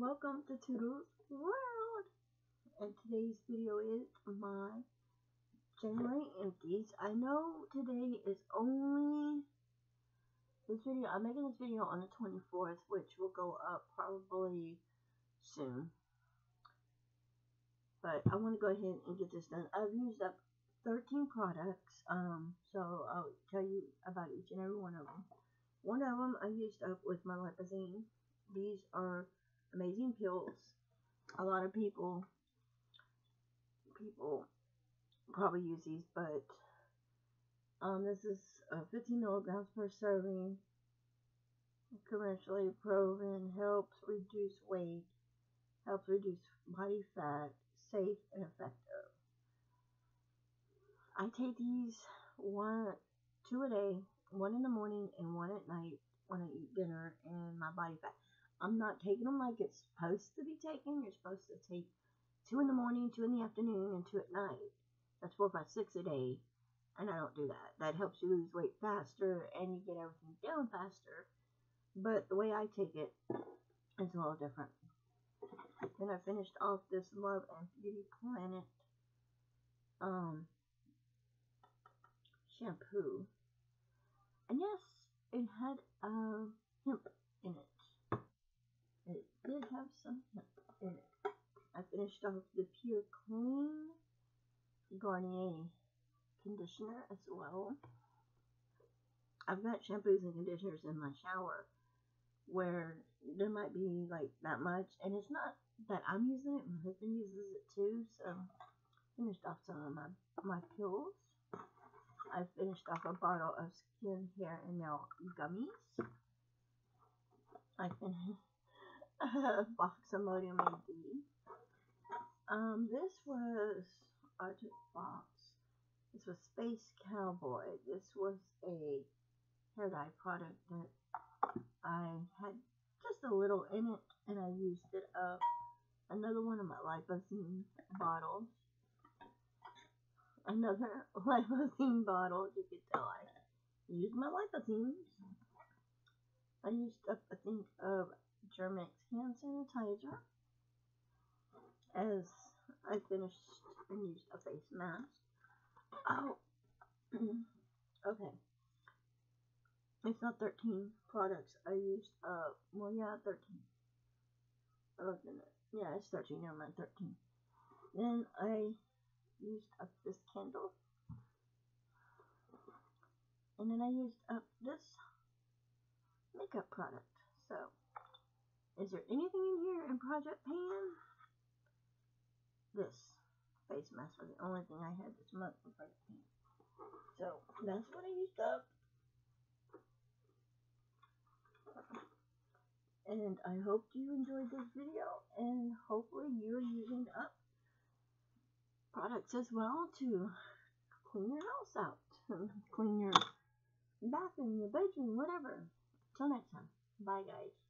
welcome to Tuddles World. And today's video is my January empties. I know today is only this video. I'm making this video on the 24th, which will go up probably soon. But I want to go ahead and get this done. I've used up 13 products, um, so I'll tell you about each and every one of them. One of them I used up with my Lipozene. These are amazing pills. A lot of people people probably use these, but um, this is uh, 15 milligrams per serving. Commercially proven, helps reduce weight, helps reduce body fat, safe and effective. I take these one, two a day, one in the morning and one at night when I eat dinner and my body fat. I'm not taking them like it's supposed to be taken. You're supposed to take two in the morning, two in the afternoon, and two at night. That's four, five, six a day. And I don't do that. That helps you lose weight faster and you get everything down faster. But the way I take it, is a little different. Then I finished off this Love and Beauty Planet um, shampoo. And yes, it had uh, hemp in it. Did have some in it. I finished off the Pure Clean Garnier conditioner as well. I've got shampoos and conditioners in my shower where there might be like that much, and it's not that I'm using it, my husband uses it too, so finished off some of my, my pills. I finished off a bottle of skin, hair, and nail gummies. I finished box of Imodium AD. Um, this was Arctic Fox. This was Space Cowboy. This was a hair dye product that I had just a little in it and I used it up. Another one of my Lipozene bottles. Another Lipozene bottle. You could tell I used my Lipozenes. I used up, I think, of Germ-X hand sanitizer as I finished and used a face mask. Oh, okay. It's not 13 products. I used, uh, well, yeah, 13. I looked in it. Yeah, it's 13. Never mind, 13. Then I used up this candle. And then I used up this makeup product. So, is there anything in here in Project Pan? This face mask was the only thing I had this month in Project Pan. So, that's what I used up. And I hope you enjoyed this video and hopefully you're using up products as well to clean your house out, clean your bathroom, your bedroom, whatever. Till next time. Bye guys.